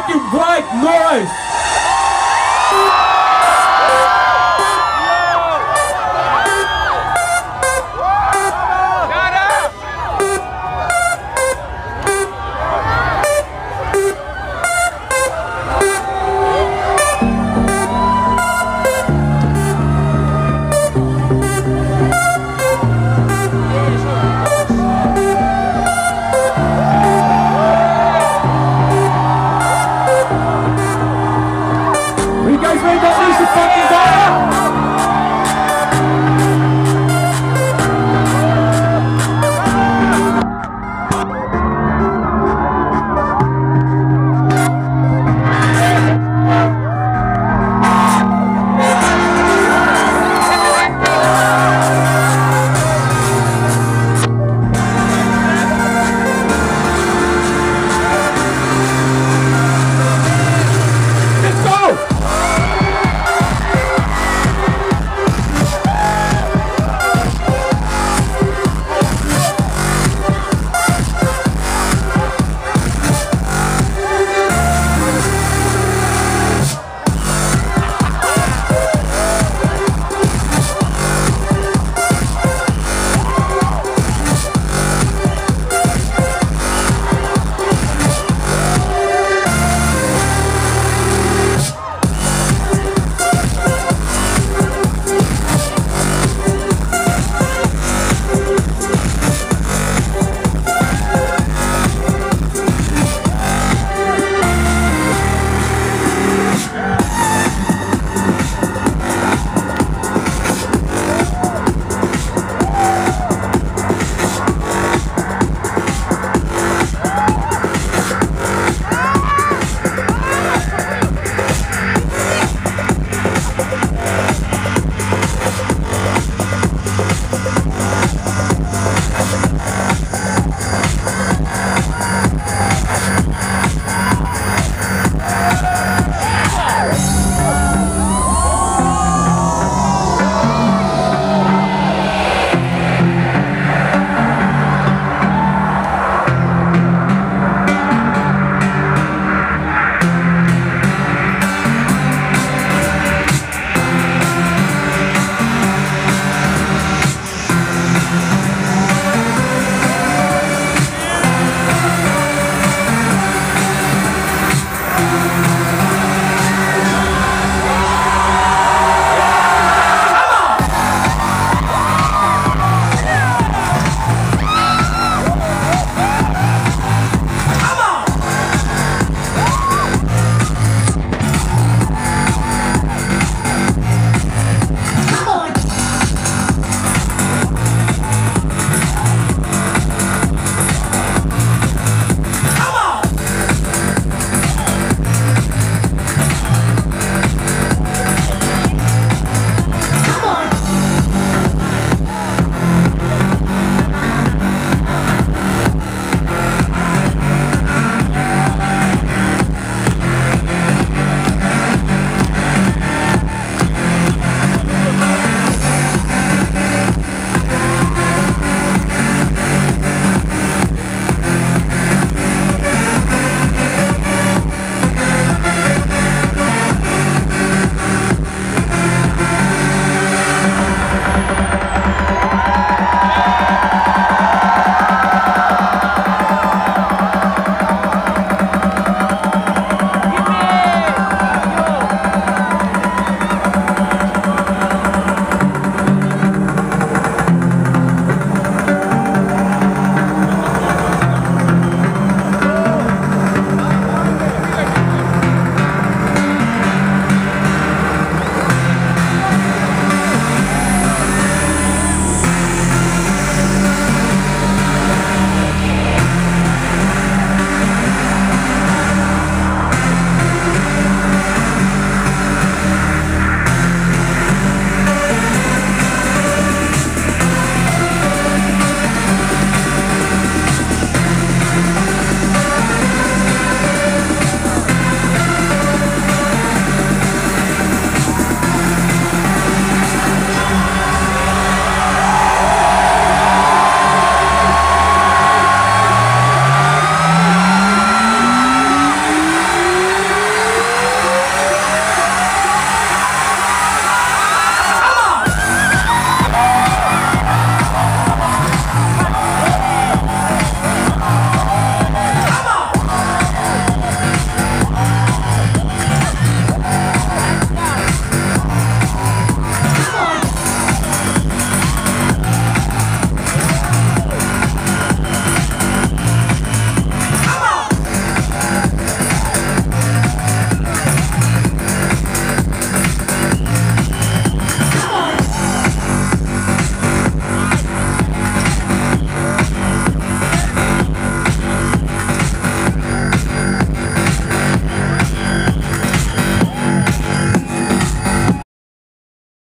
fucking white noise.